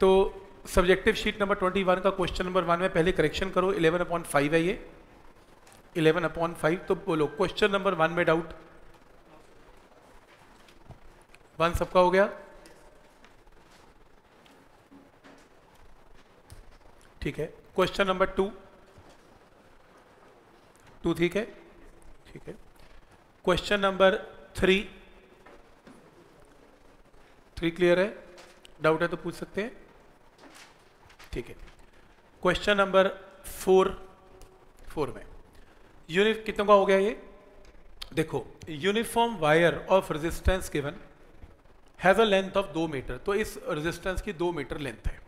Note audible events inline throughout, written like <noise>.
तो subjective sheet number twenty one का question number one में पहले करेक्शन करो इलेवन अपॉइंट फाइव है ये। इलेवन अपॉइंट फाइव तो बोलो क्वेश्चन नंबर वन में डाउट वन सबका हो गया। ठीक है क्वेश्चन नंबर टू टू ठीक है? ठीक है। Question number three three clear है? डाउट है तो पूछ सकते हैं। ठीक है। क्वेश्चन नंबर फोर फोर में। यूनिट कितनों का हो गया ये? देखो uniform wire of resistance given has a length of दो मीटर तो इस रेजिस्टेंस की दो मीटर लेंथ है।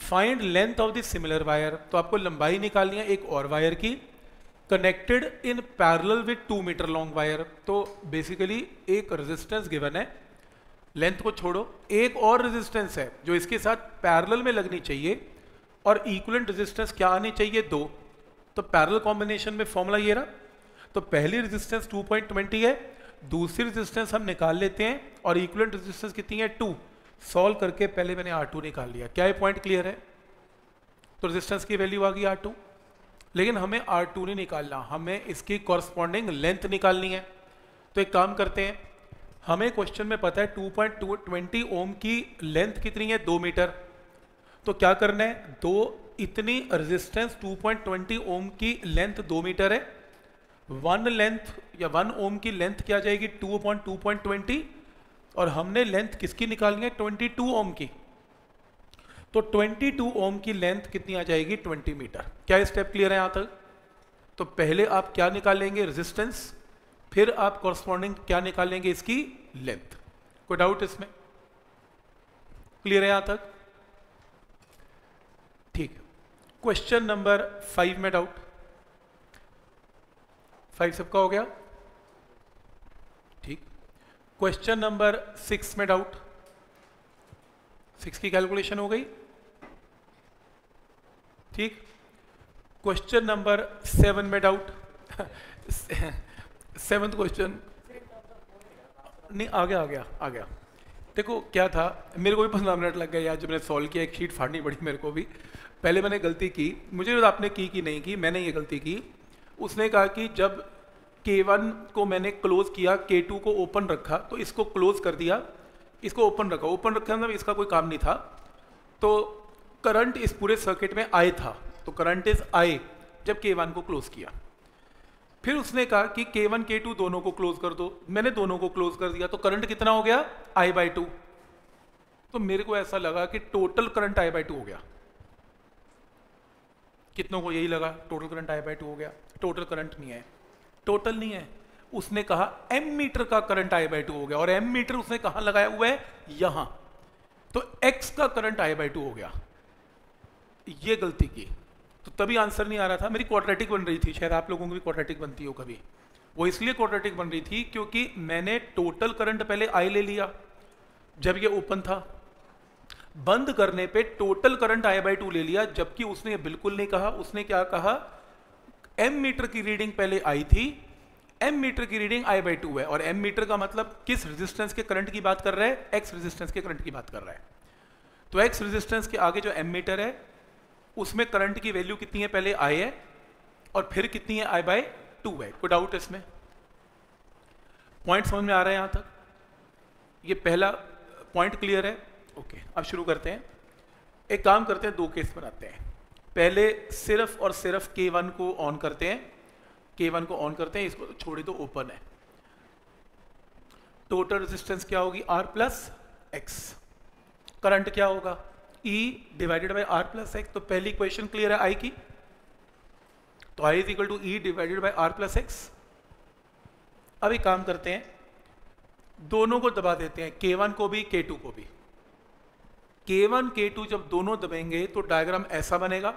Find length of the similar wire तो आपको लंबाई निकालनी है एक और वायर की। Connected in parallel with two metre long wire तो बेसिकली एक रेजिस्टेंस गिवन है। लेंथ को छोड़ो, एक और रेजिस्टेंस है जो इसके साथ पैरेलल में लगनी चाहिए और इक्वलेंट रेजिस्टेंस क्या आनी चाहिए? दो। तो पैरेलल कॉम्बिनेशन में फॉर्मूला ये रहा। तो पहली रेजिस्टेंस 2.20 है, दूसरी रेजिस्टेंस हम निकाल लेते हैं और इक्वलेंट रेजिस्टेंस कितनी है? टू सॉल्व करके पहले मैंने आर निकाल लिया। क्या ये पॉइंट क्लियर है? तो रेजिस्टेंस की वैल्यू आ गई आर लेकिन हमें आर नहीं निकालना, हमें इसकी कॉरस्पॉन्डिंग लेंथ निकालनी है। तो एक काम करते हैं हमें क्वेश्चन में पता है 2.20 ओम की लेंथ कितनी है? दो मीटर। तो क्या करना है? दो, इतनी रेजिस्टेंस 2.20 ओम की लेंथ दो मीटर है। वन लेंथ या वन ओम की लेंथ क्या जाएगी? Two upon two point twenty और हमने लेंथ किसकी निकालनी है? 22 ओम की। तो 22 ओम की लेंथ कितनी आ जाएगी? 20 मीटर। क्या स्टेप क्लियर है यहाँ तक? तो पहले आप क्या निकालेंगे? रेजिस्टेंस फिर आप कॉरस्पॉन्डिंग क्या निकालेंगे इसकी लेंथ कोई डाउट इसमें? क्लियर है यहाँ तक? ठीक। क्वेश्चन नंबर फाइव में डाउट फाइव सबका हो गया? ठीक। क्वेश्चन नंबर सिक्स में डाउट सिक्स की कैलकुलेशन हो गई। ठीक। क्वेश्चन नंबर सेवन में डाउट <laughs> सेवंथ क्वेश्चन। नहीं, आ गया आ गया आ गया। देखो, क्या था? मेरे को भी पंद्रह मिनट लग गए यार, जब मैंने सॉल्व किया, एक शीट फाड़नी पड़ी मेरे को भी। पहले मैंने गलती की, मुझे आपने की कि नहीं की, मैंने ये गलती की। उसने कहा कि जब K1 को मैंने क्लोज किया K2 को ओपन रखा तो इसको क्लोज कर दिया, इसको ओपन रखा। ओपन रखा मतलब इसका कोई काम नहीं था। तो करंट इस पूरे सर्किट में आए था। तो करंट इज़ आए, जब K1 को क्लोज किया। फिर उसने कहा कि K1 K2 दोनों को क्लोज कर दो। मैंने दोनों को क्लोज कर दिया। तो करंट कितना हो गया? आई बाई टू तो मेरे को ऐसा लगा कि total current I by two हो गया। कितनों को यही लगा? Total current I by two हो गया। टोटल करंट नहीं है। टोटल नहीं है। उसने कहा एम मीटर का करंट आई बाई टू हो गया। और एम मीटर उसने कहा लगाया? हुआ है यहाँ। तो एक्स का करंट आई बाई टू हो गया। ये गलती की। तो तभी आंसर नहीं आ रहा था। मेरी क्वाड्रेटिक बन रही थी, शायद आप लोगों की भी क्वाड्रेटिक बनती हो कभी। वो इसलिए क्वाड्रेटिक बन रही थी क्योंकि मैंने टोटल करंट पहले आई ले लिया, जब ये ओपन था। बंद करने पे total current I by two ले लिया, जबकि उसने बिल्कुल नहीं कहा। उसने क्या कहा? एम मीटर की रीडिंग पहले आई थी। एम मीटर की रीडिंग आई बाई टू है। और एम मीटर का मतलब किस रेजिस्टेंस के करंट की बात कर रहा है? एक्स रेजिस्टेंस के करंट की बात कर रहा है। तो एक्स रेजिस्टेंस के आगे जो एम मीटर है उसमें करंट की वैल्यू कितनी है पहले आई है और फिर कितनी है आई बाय टू है, कोई डाउट इसमें? पॉइंट समझ में आ रहा है यहाँ तक? ये पहला पॉइंट क्लियर है? ओके अब शुरू करते हैं। एक काम करते हैं, दो केस बनाते हैं। पहले सिर्फ़ और सिर्फ़ के वन को ऑन करते हैं। के वन को ऑन करते हैं, इसको छोड़े तो ओपन है। टोटल रेजिस्टेंस क्या होगी? आर प्लस एक्स करंट क्या होगा? E divided by R plus X तो पहली क्वेश्चन क्लियर है I की? तो I is equal to E divided by R plus X अब एक काम करते हैं, दोनों को दबा देते हैं K1 को भी K2 को भी। K1 K2 जब दोनों दबेंगे तो डायग्राम ऐसा बनेगा।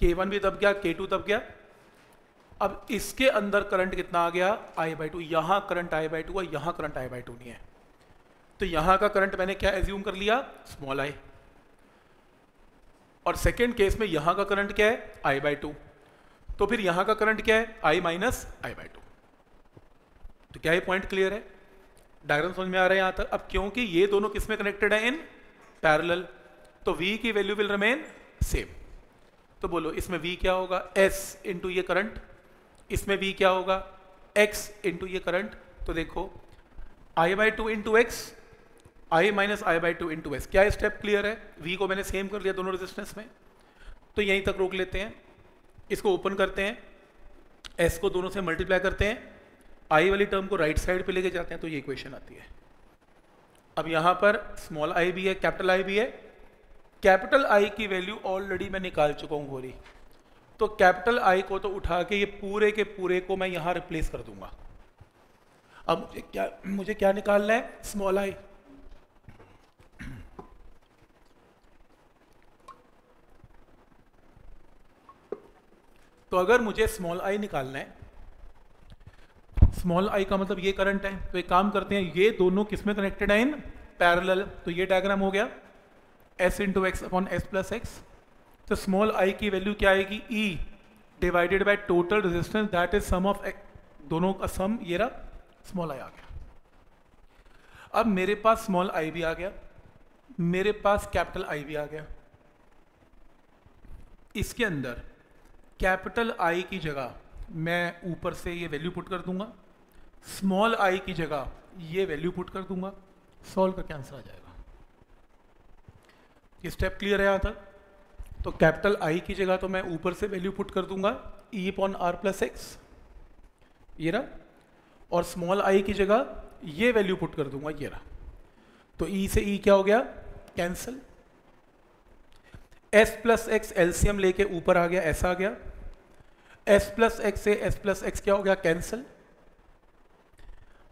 K1 भी दब गया K2 दब गया। अब इसके अंदर करंट कितना आ गया? आई बाई टू यहाँ करंट आई बाई टू है, यहाँ करंट आई बाई टू नहीं है। तो यहाँ का करंट मैंने क्या एज्यूम कर लिया? स्मॉल आई और सेकेंड केस में यहाँ का करंट क्या है? आई बाई टू तो फिर यहाँ का करंट क्या है? I minus I by two तो क्या ये पॉइंट क्लियर है? डायग्राम समझ में आ रहा है यहाँ तक? अब क्योंकि ये दोनों किसमें कनेक्टेड है? इन पैरल तो V की वैल्यू विल रिमेन सेम तो बोलो, इसमें V क्या होगा? S इंटू ये करंट इसमें V क्या होगा? X इंटू ये करंट तो देखो, I by two into X I minus I by two into S क्या स्टेप क्लियर है? वी को मैंने सेम कर लिया दोनों रेजिस्टेंस में। तो यहीं तक रोक लेते हैं। इसको ओपन करते हैं। एस को दोनों से मल्टीप्लाई करते हैं। आई वाली टर्म को राइट साइड पे लेके जाते हैं तो ये इक्वेशन आती है। अब यहाँ पर स्मॉल आई भी है कैपिटल आई भी है। कैपिटल आई की वैल्यू ऑलरेडी मैं निकाल चुका हूँ गोरी तो कैपिटल आई को तो उठा के ये पूरे के पूरे को मैं यहाँ रिप्लेस कर दूँगा। अब मुझे क्या मुझे क्या निकालना है? स्मॉल आई तो अगर मुझे स्मॉल आई निकालना है स्मॉल आई का मतलब ये करंट है तो एक काम करते हैं, ये दोनों किसमें कनेक्टेड है? इन पैरेलल तो ये डायग्राम हो गया S into X upon S plus X तो स्मॉल आई की वैल्यू क्या आएगी? E divided by total resistance that is sum of दोनों का सम ये रहा स्मॉल आई आ गया. अब मेरे पास स्मॉल आई भी आ गया, मेरे पास कैपिटल आई भी आ गया. इसके अंदर कैपिटल आई की जगह मैं ऊपर से ये वैल्यू पुट कर दूँगा। स्मॉल आई की जगह ये वैल्यू पुट कर दूँगा। सॉल्व करके आंसर आ जाएगा। ये स्टेप क्लियर है यहाँ तक? तो कैपिटल आई की जगह तो मैं ऊपर से वैल्यू पुट कर दूँगा। E upon R plus X ये रहा। और स्मॉल आई की जगह ये वैल्यू पुट कर दूँगा। ये रहा। तो ई e से ई e क्या हो गया? कैंसल एस प्लस एक्स एल्सियम लेके ऊपर आ गया। ऐसा आ गया। एस प्लस एक्स से एस प्लस एक्स क्या हो गया? कैंसल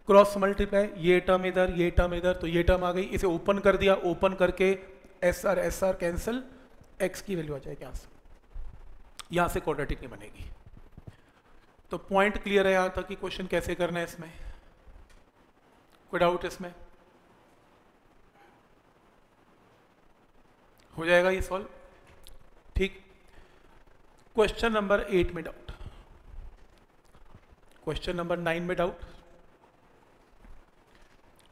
क्रॉस मल्टीप्लाई ये टर्म इधर, ये टर्म इधर तो ये टर्म आ गई। इसे ओपन कर दिया। ओपन करके S R S R cancel X की वैल्यू आ जाएगी यहाँ से। यहाँ से क्वाड्रेटिक नहीं बनेगी। तो पॉइंट क्लियर है यहाँ तक कि क्वेश्चन कैसे करना है इसमें? कोई डाउट इसमें? हो जाएगा ये सॉल्व ठीक। क्वेश्चन नंबर एट में डाउट। क्वेश्चन नंबर नाइन में डाउट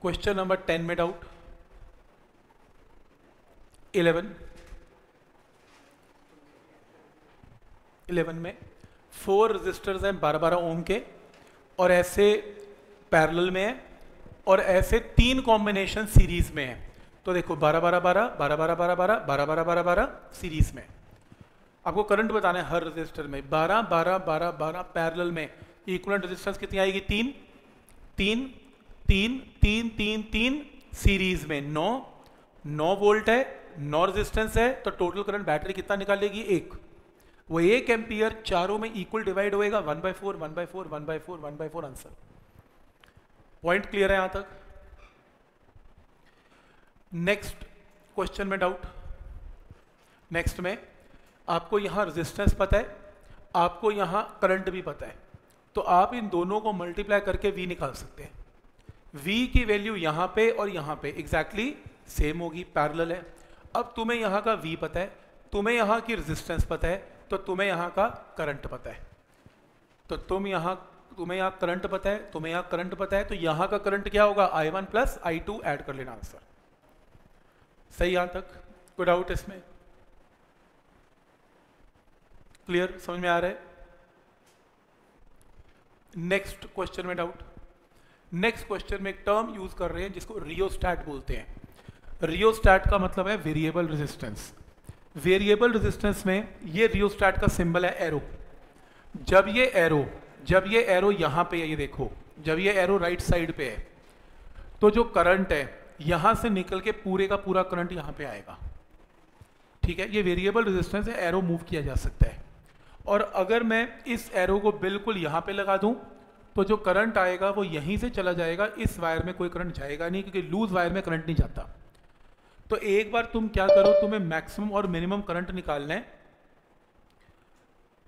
क्वेश्चन नंबर टेन में डाउट इलेवन इलेवन में फोर रजिस्टर्स हैं बारह बारह ओम के और ऐसे पैरेलल में है और ऐसे तीन कॉम्बिनेशन सीरीज़ में है। तो देखो बारह बारह बारह बारह बारह बारह बारह बारह बारह बारह बारह सीरीज़ में। आपको करंट बताना है हर रजिस्टर में। बारह बारह बारह बारह पैरेलल में इक्वल रेजिस्टेंस कितनी आएगी? तीन। तीन तीन तीन तीन तीन सीरीज़ में। नौ। नौ वोल्ट है, नौ रेजिस्टेंस है तो टोटल करंट बैटरी कितना निकालेगी एक। वो एक एम्पियर चारों में इक्वल डिवाइड होएगा। One by four one by four one by four one by four answer point clear है यहाँ तक? नेक्स्ट क्वेश्चन में डाउट नेक्स्ट में, आपको यहाँ रेजिस्टेंस पता है, आपको यहाँ करंट भी पता है। तो आप इन दोनों को मल्टीप्लाई करके वी निकाल सकते हैं। वी की वैल्यू यहाँ पे और यहाँ पे एग्जैक्टली exactly सेम होगी पैरेलल है। अब तुम्हें यहाँ का वी पता है, तुम्हें यहाँ की रेजिस्टेंस पता है तो तुम्हें यहाँ का करंट पता है। तो तुम यहाँ, तुम्हें यहाँ करंट पता है, तुम्हें यहाँ करंट पता है तो यहाँ का करंट क्या होगा? I one plus I two add कर लेना आंसर सही यहाँ तक? कोई डाउट इसमें। क्लियर समझ में आ रहा है? नेक्स्ट क्वेश्चन में डाउट नेक्स्ट क्वेश्चन में एक टर्म यूज़ कर रहे हैं जिसको रियोस्टैट बोलते हैं. रियोस्टैट का मतलब है वेरिएबल रेजिस्टेंस वेरिएबल रेजिस्टेंस में ये रियोस्टैट का सिंबल है एरो जब ये एरो जब ये एरो यहाँ पे है, ये देखो. जब ये एरो राइट साइड पे है तो जो करंट है, यहाँ से निकल के पूरे का पूरा करंट यहाँ पे आएगा. ठीक है? ये वेरिएबल रेजिस्टेंस है एरो मूव किया जा सकता है. और अगर मैं इस एरो को बिल्कुल यहाँ पे लगा दूँ तो जो करंट आएगा वो यहीं से चला जाएगा, इस वायर में कोई करंट जाएगा नहीं, क्योंकि लूज वायर में करंट नहीं जाता। तो एक बार तुम क्या करो, तुम्हें मैक्सिमम और मिनिमम करंट निकालना है।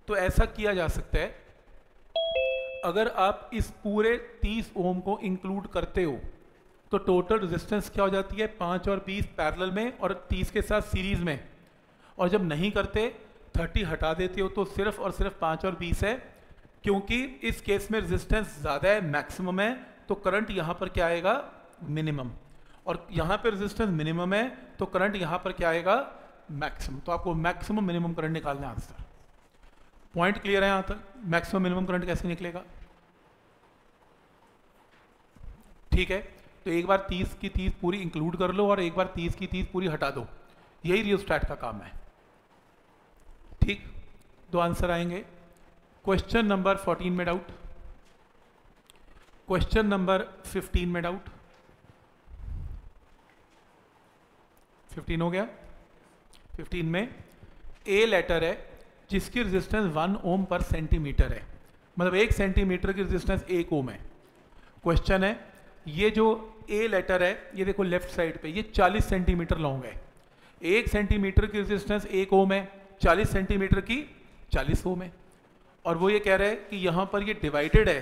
तो ऐसा किया जा सकता है, अगर आप इस पूरे 30 ओम को इंक्लूड करते हो तो टोटल रेजिस्टेंस क्या हो जाती है? पाँच और बीस पैरेलल में और 30 के साथ सीरीज़ में। और जब नहीं करते 30 हटा देते हो तो सिर्फ़ और सिर्फ़ पाँच और बीस है, क्योंकि इस केस में रेजिस्टेंस ज़्यादा है मैक्सिमम है तो करंट यहाँ पर क्या आएगा? मिनिमम और यहाँ पर रेजिस्टेंस मिनिमम है तो करंट यहाँ पर क्या आएगा? मैक्सिमम तो आपको मैक्सिमम मिनिमम करंट निकालना आंसर पॉइंट क्लियर है यहाँ तक? मैक्सिमम मिनिमम करंट कैसे निकलेगा? ठीक है तो एक बार 30 की 30 पूरी इंक्लूड कर लो और एक बार 30 की 30 पूरी हटा दो। यही रियोस्टैट का काम है। ठीक, दो आंसर आएँगे। क्वेश्चन नंबर 14 में डाउट क्वेश्चन नंबर 15 में डाउट 15 हो गया। 15 में ए लेटर है, जिसकी रेजिस्टेंस वन ओम पर सेंटीमीटर है। मतलब एक सेंटीमीटर की रेजिस्टेंस एक ओम है। क्वेश्चन है, ये जो ए लेटर है, ये देखो लेफ़्ट साइड पे, ये 40 सेंटीमीटर लॉन्ग है। एक सेंटीमीटर की रेजिस्टेंस एक ओम है 40 सेंटीमीटर की 40 ओम है और वो ये कह रहे हैं कि यहाँ पर ये डिवाइडेड है।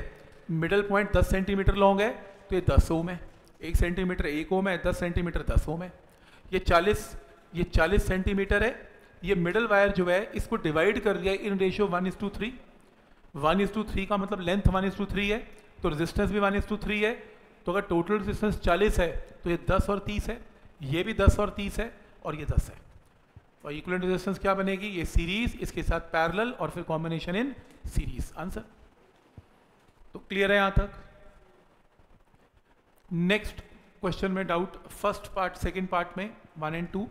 मिडल पॉइंट 10 सेंटीमीटर लॉन्ग है तो ये 10 ओम है एक सेंटीमीटर एक ओम है 10 सेंटीमीटर 10 ओम है ये 40 ये 40 सेंटीमीटर है। ये मिडल वायर जो है, इसको डिवाइड कर दिया in ratio one is to three one is to three का मतलब length one is to three है तो रेजिस्टेंस भी वन इज़ टू थ्री है। तो अगर टोटल रेजिस्टेंस 40 है तो ये 10 और 30 है। ये भी 10 और 30 है और ये 10 है। और इक्वलेंट रेजिस्टेंस क्या बनेगी? ये सीरीज़ इसके साथ पैरेलल और फिर कॉम्बिनेशन इन सीरीज़ आंसर तो क्लियर है यहाँ तक? नेक्स्ट क्वेश्चन में doubt first part second part में one and two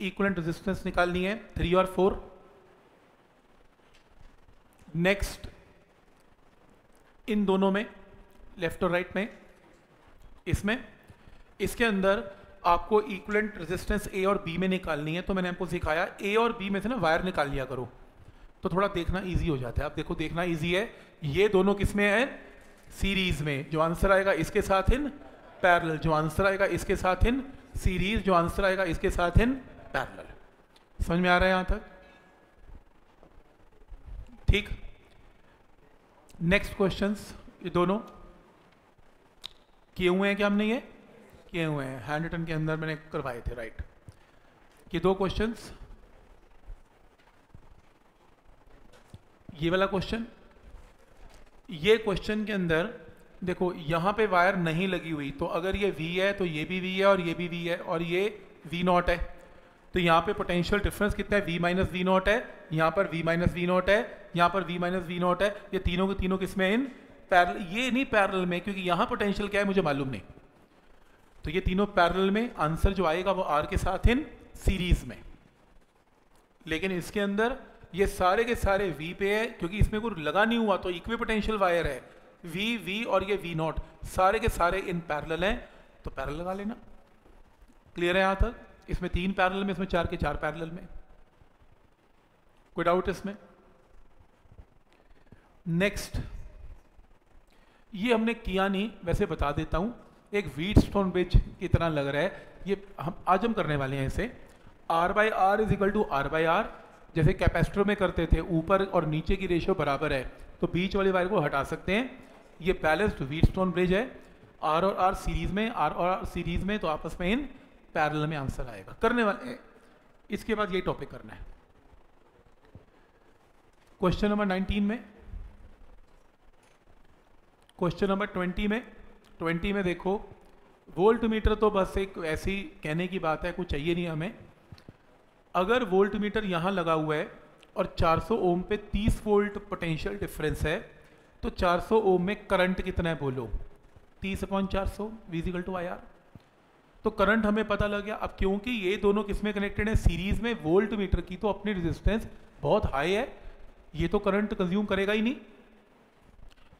equivalent resistance निकालनी है थ्री और फोर नेक्स्ट इन दोनों में लेफ़्ट और राइट में, इसमें, इसके अंदर आपको इक्वलेंट रेजिस्टेंस ए और बी में निकालनी है तो मैंने आपको सिखाया ए और बी में से ना वायर निकाल लिया करो। तो थोड़ा देखना इजी हो जाता है। आप देखो, देखना इजी है। ये दोनों किसमें है? सीरीज़ में। जो आंसर आएगा इसके साथ इन पैरल जो आंसर आएगा इसके साथ इन सीरीज़ जो आंसर आएगा इसके साथ इन पैरल समझ में आ रहा है यहाँ तक? ठीक। नेक्स्ट क्वेश्चंस ये दोनों। किए हुए हैं क्या हमने ये? किए हुए हैं। हैंड रिटन के अंदर मैंने करवाए थे राइट ये दो क्वेश्चंस ये वाला क्वेश्चन ये क्वेश्चन के अंदर, देखो, यहाँ पे वायर नहीं लगी हुई। तो अगर ये V है तो ये भी V है और ये भी V है और ये V नॉट है। तो यहाँ पे पोटेंशियल डिफरेंस कितना है? V माइनस वी नॉट है, यहाँ पर V माइनस वी नॉट है, यहाँ पर V माइनस वी नॉट है। ये तीनों के तीनों किसमें इन पैरल ये नहीं पैरल में, क्योंकि यहाँ पोटेंशियल क्या है मुझे मालूम नहीं। तो ये तीनों पैरल में आंसर जो आएगा वो आर के साथ इन सीरीज़ में। लेकिन इसके अंदर ये सारे के सारे वी पे है, क्योंकि इसमें कोई लगा नहीं हुआ तो इक्वी पोटेंशियल वायर है। वी वी और ये वी नॉट सारे के सारे इन पैरल हैं तो पैरल लगा लेना। क्लियर है यहाँ तक? इसमें तीन पैरल में, इसमें चार के चार पैरल में। कोई डाउट इसमें? नेक्स्ट ये हमने किया नहीं, वैसे बता देता हूँ। एक वीट स्टोन ब्रिज की तरह लग रहा है। ये हम आज हम करने वाले हैं इसे। R by R is equal to R by R जैसे कैपेसिटर में करते थे, ऊपर और नीचे की रेशियो बराबर है तो बीच वाली वायर को हटा सकते हैं। ये बैलेंस्ड वीट स्टोन ब्रिज है। आर और आर सीरीज़ में आर और आर सीरीज़ में तो आपस में इन पैरल में आंसर आएगा। करने वाले इसके बाद ये टॉपिक करना है। क्वेश्चन नंबर 19 में। क्वेश्चन नंबर ट्वेंटी में। ट्वेंटी में देखो वोल्ट मीटर तो बस एक ऐसी कहने की बात है, कुछ चाहिए नहीं हमें। अगर वोल्ट मीटर यहाँ लगा हुआ है और 400 ओम पे 30 वोल्ट पोटेंशियल डिफरेंस है तो 400 ओम में करंट कितना है बोलो? 30 अपॉन चार सौ विजिकल टू आई तो करंट हमें पता लग गया। अब क्योंकि ये दोनों किसमें कनेक्टेड है? सीरीज़ में वोल्ट मीटर की तो अपनी रेजिस्टेंस बहुत हाई है। ये तो करंट कंज्यूम करेगा ही नहीं।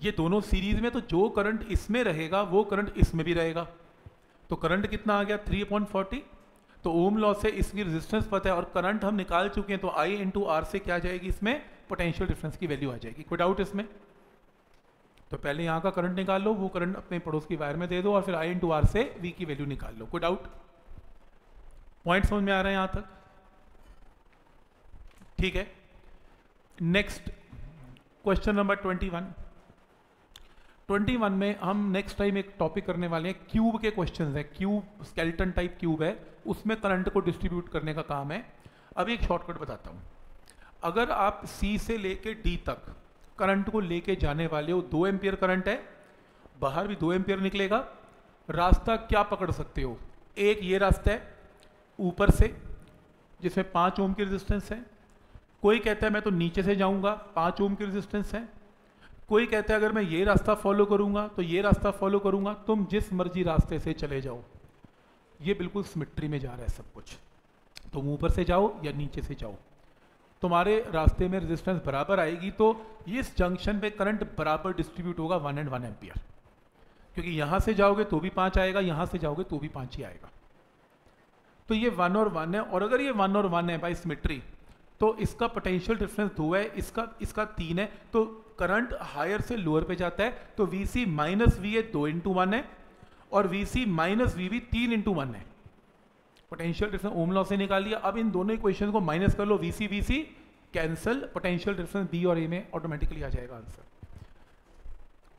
ये दोनों सीरीज़ में तो जो करंट इसमें रहेगा, वो करंट इसमें भी रहेगा। तो करंट कितना आ गया? थ्री अपॉइंट फोर्टी तो ओम लॉ से इसकी रेजिस्टेंस पता है और करंट हम निकाल चुके हैं तो आई इंटू आर से क्या जाएगी? इसमें पोटेंशियल डिफरेंस की वैल्यू आ जाएगी। कोई डाउट इसमें। तो पहले यहाँ का करंट निकाल लो, वो करंट अपने पड़ोस की वायर में दे दो और फिर आई इंटू आर से वी की वैल्यू निकाल लो। कोई डाउट पॉइंट समझ में आ रहे हैं यहाँ तक? ठीक है। Next question number twenty one 21 में हम नेक्स्ट टाइम एक टॉपिक करने वाले हैं क्यूब के क्वेश्चन है। क्यूब स्केल्टन टाइप क्यूब है। उसमें करंट को डिस्ट्रीब्यूट करने का काम है। अभी एक शॉर्टकट बताता हूँ। अगर आप सी से लेके डी तक करंट को लेके जाने वाले हो, दो एम्पियर करंट है, बाहर भी दो एम्पियर निकलेगा। रास्ता क्या पकड़ सकते हो? एक ये रास्ता है, ऊपर से, जिसमें पाँच ओम की रेजिस्टेंस है। कोई कहता है, मैं तो नीचे से जाऊँगा। पाँच ओम की रेजिस्टेंस है। कोई कहता है, अगर मैं ये रास्ता फॉलो करूँगा तो ये रास्ता फॉलो करूँगा, तुम जिस मर्ज़ी रास्ते से चले जाओ। ये बिल्कुल सिमिट्री में जा रहा है सब कुछ। तुम ऊपर से जाओ या नीचे से जाओ। तुम्हारे रास्ते में रेजिस्टेंस बराबर आएगी तो इस जंक्शन पे करंट बराबर डिस्ट्रीब्यूट होगा वन एंड वन एम्पियर क्योंकि यहाँ से जाओगे तो भी पाँच आएगा, यहाँ से जाओगे तो भी पाँच ही आएगा। तो ये वन और वन है, और अगर ये वन और वन है बाई सिमेट्री तो इसका पोटेंशियल डिफरेंस दो है, इसका इसका तीन है तो करंट हायर से लोअर पे जाता है तो V C minus V A दो इंटू वन है, और वी सी माइनस वी भी तीन इंटू वन है। पोटेंशियल डिफरेंस ओम लॉ से निकाल लिया। अब इन दोनों इक्वेशन को माइनस कर लो V C V C cancel potential difference B और ए में ऑटोमेटिकली आ जाएगा आंसर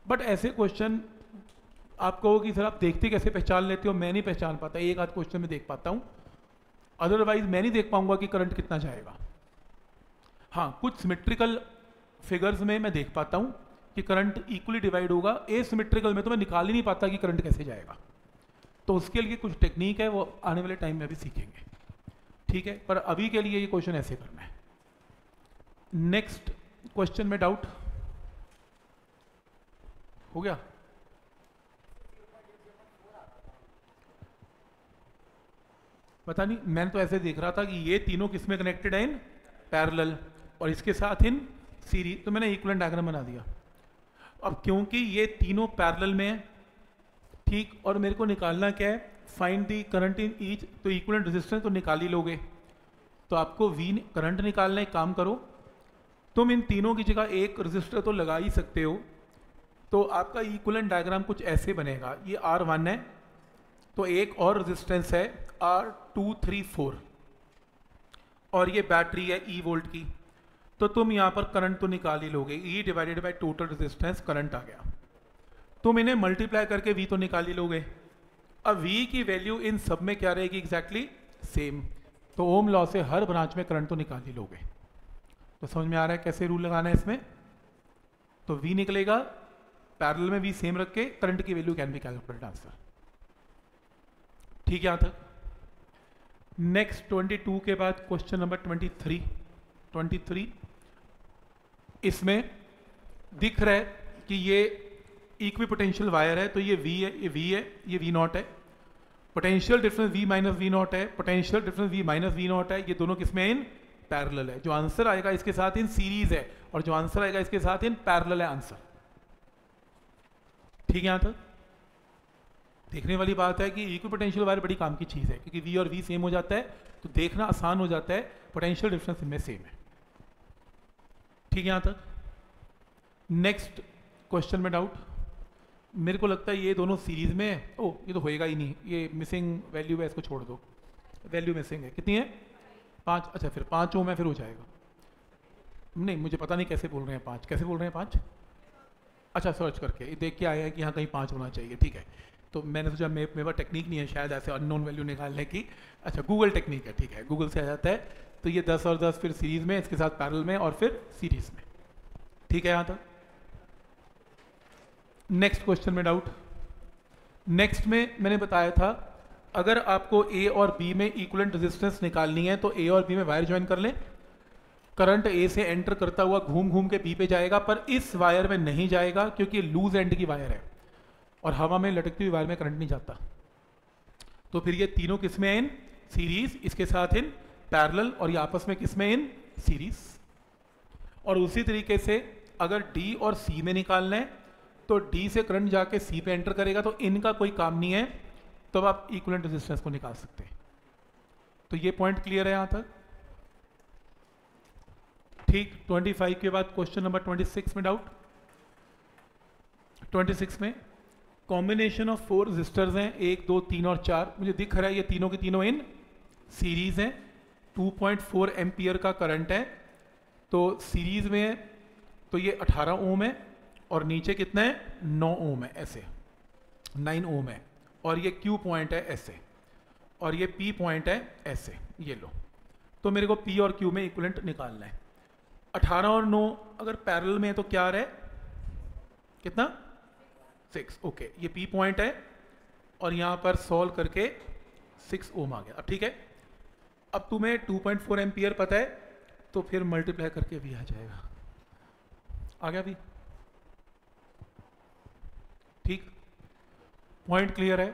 बट ऐसे क्वेश्चन आप कहो कि सर आप देखते कैसे पहचान लेते हो? मैं नहीं पहचान पाता, एक आध क्वेश्चन में देख पाता हूँ। अदरवाइज़ मैं नहीं देख पाऊँगा कि करंट कितना जाएगा। हाँ कुछ सिमेट्रिकल फिगर्स में मैं देख पाता हूँ कि करंट इक्वली डिवाइड होगा। ए सिमेट्रिकल में तो मैं निकाल ही नहीं पाता कि करंट कैसे जाएगा। तो उसके लिए कुछ टेक्निक है, वो आने वाले टाइम में भी सीखेंगे। ठीक है? पर अभी के लिए ये क्वेश्चन ऐसे करना है। नेक्स्ट क्वेश्चन में डाउट हो गया? पता नहीं, मैंने तो ऐसे देख रहा था कि ये तीनों किसमें कनेक्टेड है? इन पैरेलल और इसके साथ इन सीरीज़ तो मैंने इक्वलेंट डायग्राम बना दिया। अब क्योंकि ये तीनों पैरेलल में है, ठीक, और मेरे को निकालना क्या है? Find the current in each तो इक्वलेंट रेजिस्टेंस तो निकाल ही लोगे। तो आपको वी करंट निकालना है काम करो। तुम इन तीनों की जगह एक रजिस्टर तो लगा ही सकते हो। तो आपका इक्वलेंट डायग्राम कुछ ऐसे बनेगा। ये आर वन है तो एक और रेजिस्टेंस है आर टू थ्री फोर और ये बैटरी है ई e वोल्ट की। तो तुम यहाँ पर करंट तो निकाल ही लोगे। E divided by total resistance current आ गया। तुम इन्हें मल्टीप्लाई करके वी तो निकाल ही लोगे। अब वी की वैल्यू इन सब में क्या रहेगी एग्जैक्टली सेम तो ओम लॉ से हर ब्रांच में करंट तो निकाल ही लोगे। तो समझ में आ रहा है कैसे रूल लगाना है इसमें? तो वी निकलेगा। पैरल में वी सेम रख के करंट की value can be calculate answer ठीक है, यहाँ तक। नेक्स्ट 22 के बाद क्वेश्चन नंबर 23 23 इसमें दिख रहा है कि ये इक्वी पोटेंशियल वायर है तो ये वी है, ये वी है, ये वी नॉट है। Potential difference V minus V not है potential difference V minus V not है, ये दोनों किसमें इन पैरेलल है। जो आंसर आएगा इसके साथ इन सीरीज़ है, और जो आंसर आएगा इसके साथ इन पैरेलल है आंसर ठीक है यहाँ तक? देखने वाली बात है कि इक्वी पोटेंशियल वायर बड़ी काम की चीज़ है, क्योंकि वी और वी सेम हो जाता है तो देखना आसान हो जाता है पोटेंशियल डिफरेंस इनमें सेम है। ठीक यहाँ तक? नेक्स्ट क्वेश्चन में डाउट मेरे को लगता है ये दोनों सीरीज़ में है। ओ ये तो होएगा ही नहीं। ये मिसिंग वैल्यू है, इसको छोड़ दो। वैल्यू मिसिंग है। कितनी है? पाँच। अच्छा फिर पाँच है फिर हो जाएगा। नहीं, मुझे पता नहीं कैसे बोल रहे हैं पाँच। कैसे बोल रहे हैं पाँच? अच्छा सर्च करके। देख के आया कि यहाँ कहीं पाँच होना चाहिए। ठीक है। तो मैंने सोचा मे मेरे पास टेक्निक नहीं है, शायद ऐसे अननोन वैल्यू निकालने की। अच्छा गूगल टेक्निक है। ठीक है। गूगल से आ जाता है। तो ये दस और दस फिर सीरीज़ में, इसके साथ पैरल में और फिर सीरीज़ में। ठीक है यहाँ तक? नेक्स्ट क्वेश्चन में डाउट नेक्स्ट में मैंने बताया था, अगर आपको ए और बी में इक्वलेंट रेजिस्टेंस निकालनी है तो ए और बी में वायर ज्वाइन कर लें। करंट ए से एंटर करता हुआ घूम घूम के बी पे जाएगा, पर इस वायर में नहीं जाएगा, क्योंकि लूज एंड की वायर है। और हवा में लटकती हुई वायर में करंट नहीं जाता। तो फिर ये तीनों किस्में इन सीरीज़ इसके साथ इन पैरेलल और ये आपस में किसमें इन सीरीज़ और उसी तरीके से अगर डी और सी में निकालना है तो डी से करंट जाके सी पे एंटर करेगा तो इनका कोई काम नहीं है तो आप इक्वलेंट रेजिस्टेंस को निकाल सकते हैं। तो ये पॉइंट क्लियर है यहाँ तक? ठीक 25 के बाद क्वेश्चन नंबर 26 में डाउट 26 में कॉम्बिनेशन ऑफ़ फोर रजिस्टर्स हैं, एक, दो, तीन और चार। मुझे दिख रहा है ये तीनों के तीनों इन सीरीज़ हैं। 2.4 एम्पियर का करंट है तो सीरीज़ में तो ये 18 ओम है, और नीचे कितना है? नौ ओम है, ऐसे। नाइन ओम है, और ये क्यू पॉइंट है, ऐसे। और ये पी पॉइंट है, ऐसे, ये लो। तो मेरे को पी और क्यू में इक्वलेंट निकालना है। 18 और 9 अगर पैरेलल में है तो क्या रहे कितना? सिक्स ओके ये पी पॉइंट है, और यहाँ पर सॉल्व करके सिक्स ओम आ गया। अब ठीक है? अब तुम्हें 2.4 पॉइंट पता है तो फिर मल्टीप्लाई करके भी आ जाएगा। आ गया भी ठीक? पॉइंट क्लियर है?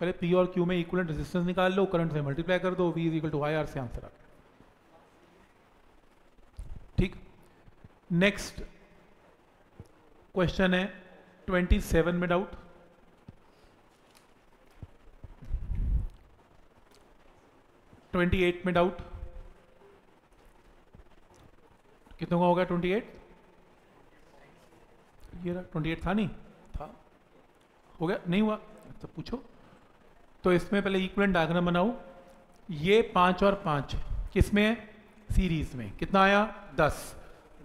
पहले पी और क्यू में इक्वलेंट रेजिस्टेंस निकाल लो करंट से मल्टीप्लाई कर दो V is equal to I R से आंसर आ गया। ठीक? नेक्स्ट क्वेश्चन है 27 में डाउट ट्वेंटी एट में डाउट कितनों का होगा ट्वेंटी एट ये रहा ट्वेंटी एट था नहीं? था। हो गया? नहीं हुआ? तो पूछो। तो इसमें पहले इक्वलेंट डायग्राम बनाओ। ये पाँच और पाँच किसमें है? सीरीज़ में। कितना आया? दस।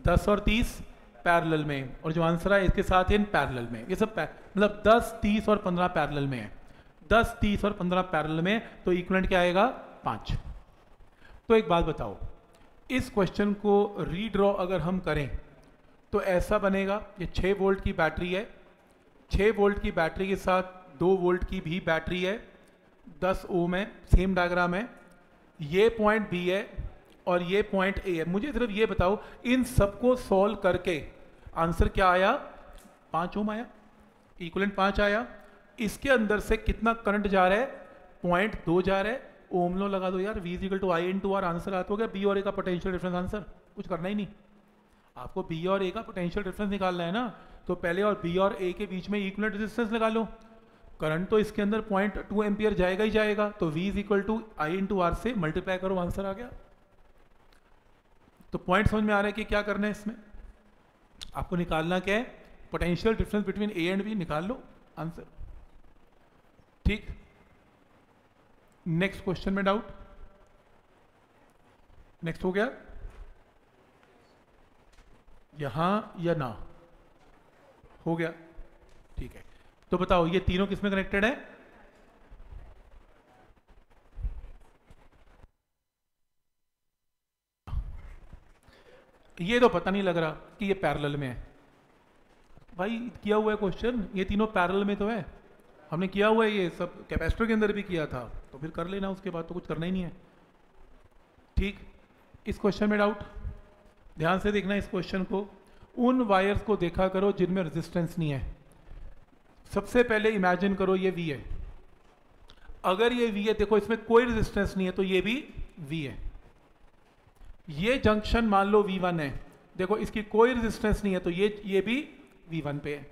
दस और तीस पैरेलल में। और जो आंसर है इसके साथ इन पैरेलल में। ये सब मतलब दस तीस और पंद्रह पैरेलल में है। दस तीस और पंद्रह पैरेलल में तो इक्वलेंट क्या आएगा? पाँच। तो एक बात बताओ, इस क्वेश्चन को रीड्रॉ अगर हम करें तो ऐसा बनेगा, ये 6 वोल्ट की बैटरी है 6 वोल्ट की बैटरी के साथ दो वोल्ट की भी बैटरी है 10 ओम है सेम डायग्राम है, ये पॉइंट बी है और ये पॉइंट ए है। मुझे सिर्फ़ ये बताओ, इन सबको सॉल्व करके आंसर क्या आया? पाँच ओम आया इक्वलेंट पाँच आया, इसके अंदर से कितना करंट जा रहा है? पॉइंट दो जा रहा है ओम लो लगा दो यार V is equal to I into R answer आता हो गया बी और ए का पोटेंशियल डिफरेंस आंसर कुछ करना ही नहीं। आपको बी और ए का पोटेंशियल डिफरेंस निकालना है ना तो पहले और बी और ए के बीच में इक्वल रेजिस्टेंस लगा लो करंट तो इसके अंदर पॉइंट टू एम्पियर जाएगा ही जाएगा तो V is equal to I into R से मल्टीप्लाई करो आंसर आ गया। तो पॉइंट समझ में आ रहा है कि क्या करना है इसमें? आपको निकालना क्या है? Potential difference between A and B निकाल लो आंसर ठीक? नेक्स्ट क्वेश्चन में डाउट नेक्स्ट हो गया? यहाँ या ना? हो गया। ठीक है। तो बताओ, ये तीनों किसमें कनेक्टेड है? ये तो पता नहीं लग रहा कि ये पैरेलल में है। भाई, किया हुआ है क्वेश्चन ये तीनों पैरेलल में तो है। हमने किया हुआ है ये सब, कैपेसिटर के अंदर भी किया था। तो फिर कर लेना, उसके बाद तो कुछ करना ही नहीं है। ठीक? इस क्वेश्चन में डाउट ध्यान से देखना इस क्वेश्चन को। उन वायर्स को देखा करो जिनमें रेजिस्टेंस नहीं है। सबसे पहले इमेजिन करो ये वी है। अगर ये वी है, देखो इसमें कोई रेजिस्टेंस नहीं है तो ये भी वी है। ये जंक्शन मान लो वी वन है। देखो, इसकी कोई रेजिस्टेंस नहीं है तो ये ये भी वी वन पे है।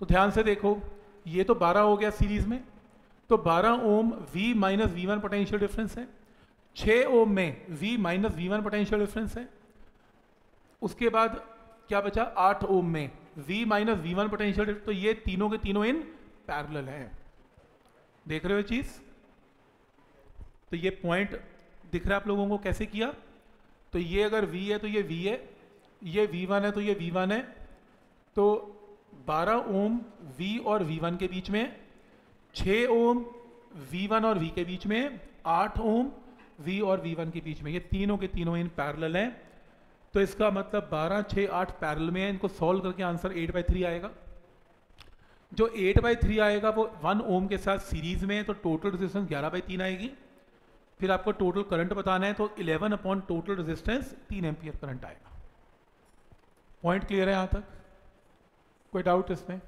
तो ध्यान से देखो। ये तो 12 हो गया सीरीज़ में तो 12 ohm V minus V one potential difference है 6 ओम में V minus V one potential difference है, उसके बाद क्या बचा? 8 ओम में V minus V one potential तो ये तीनों के तीनों इन पैरल हैं। देख रहे हो चीज़? तो ये पॉइंट दिख रहा है आप लोगों को कैसे किया? तो ये अगर V है तो ये V है, ये V1 है तो ये V1 है तो 12 ओम V और V1 के बीच में 6 ओम V1 और V के बीच में 8 ओम V और V1 के बीच में। ये तीनों के तीनों इन पैरेलल हैं। तो इसका मतलब 12 6 8 पैरेलल में है। इनको सॉल्व करके आंसर 8 बाई थ्री आएगा। जो 8 बाई थ्री आएगा, वो 1 ओम के साथ सीरीज़ में है तो टोटल रेजिस्टेंस 11 बाई तीन आएगी। फिर आपको टोटल करंट बताना है तो 11 upon total resistance 3 ampere current आएगा। पॉइंट क्लियर है यहाँ तक? कोई डाउट इसमें?